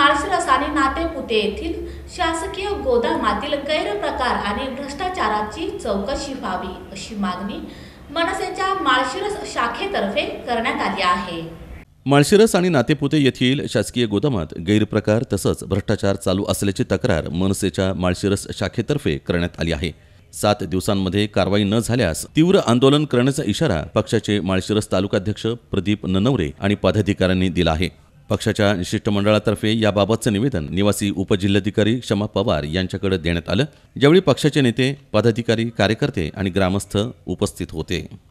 माळशिरस आणि नातेपुते येथील शासकीय गोदामातील गैरप्रकार आणि भ्रष्टाचाराची चौकशी व्हावी अशी मागणी मनसेच्या माळशिरस शाखेतर्फे करण्यात आली आहे. माळशिरस आणि नातेपुते येथील शासकीय गोदामात गैरप्रकार तसंच भ्रष्टाचार चालू असल्याची तक्रार मनसेच्या माळशिरस शाखेतर्फे करण्यात आली आहे. सात दिवसांमध्ये कारवाई न झाल्यास तीव्र आंदोलन करण्याचा इशारा पक्षाचे माळशिरस तालुकाध्यक्ष प्रदीप ननवरे आणि पदाधिकाऱ्यांनी दिला आहे. पक्षाच्या शिष्टमंडळातर्फे याबाबतचं निवेदन निवासी उपजिल्हाधिकारी क्षमा पवार यांच्याकडे देण्यात आलं ज्यावेळी पक्षाचे नेते पदाधिकारी कार्यकर्ते आणि ग्रामस्थ उपस्थित होते.